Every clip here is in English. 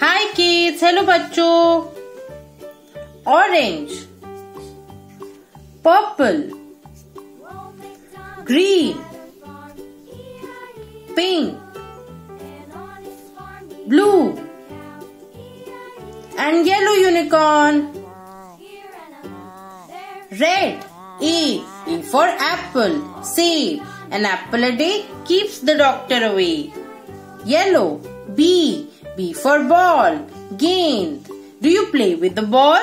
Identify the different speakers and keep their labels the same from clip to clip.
Speaker 1: हाय kids hello बच्चों orange purple green pink blue and yellow unicorn. Red E. E for apple. Save. An apple a day keeps the doctor away. Yellow B. B for ball. Gained. Do you play with the ball?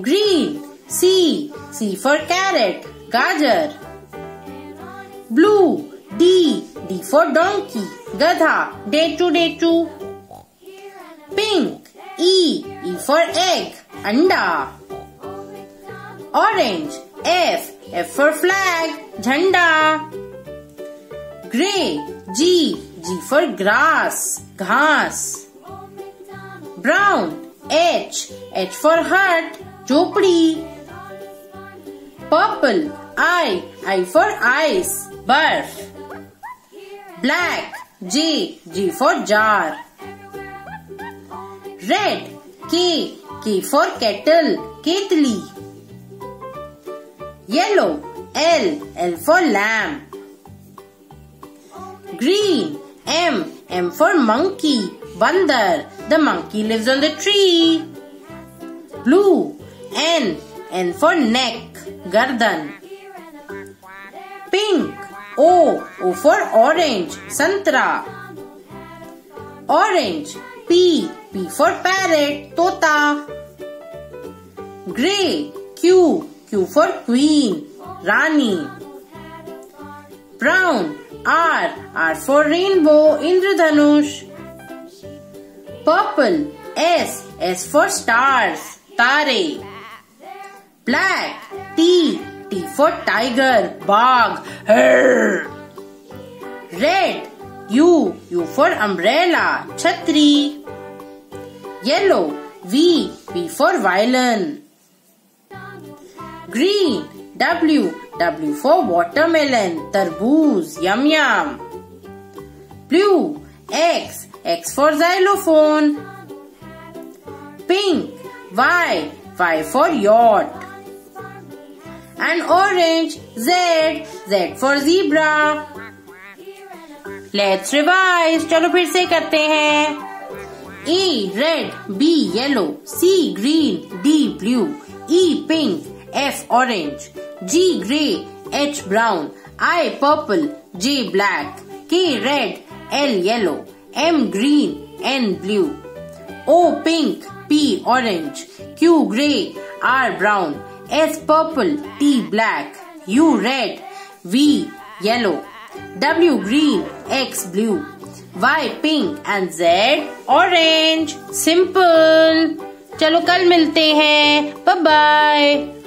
Speaker 1: Green C. C for carrot. Gajar. Blue D. D for donkey. Gadha. Day to day to. Pink E. E for egg. Anda. Orange. F. F for flag. Jhanda. Grey. G. G for grass. Ghas. Brown. H. H for hut. Chopdi. Purple. I. I for ice. Barf. Black. J. J for jar. Red. K. K for kettle. Ketli. Yellow. L. L for lamb. Green. M. M for monkey. Bandar. The monkey lives on the tree. Blue. N. N for neck. Gardan. Pink. O. O for orange. Santra. Orange. P. P for parrot. Tota. Grey. Q. Q for queen. Rani. Brown. R. R for rainbow. Indradhanush. Purple. S. S for stars. Tare. Black. T. T for tiger. Bog Her. Red. U. U for umbrella. Chhatri. Yellow. V. V for violin. W. W for watermelon. Tarboos. Yum yum. Blue. X. X for xylophone. Pink. Y. Y for yacht. And orange. Z. Z for zebra. Let's revise. चलो फिर से करते हैं A red, B yellow, C green, D blue, E pink, F orange, G grey, H brown, I purple, J black, K red, L yellow, M green, N blue, O pink, P orange, Q grey, R brown, S purple, T black, U red, V yellow, W green, X blue, Y pink and Z orange. Simple. चलो कल मिलते हैं bye bye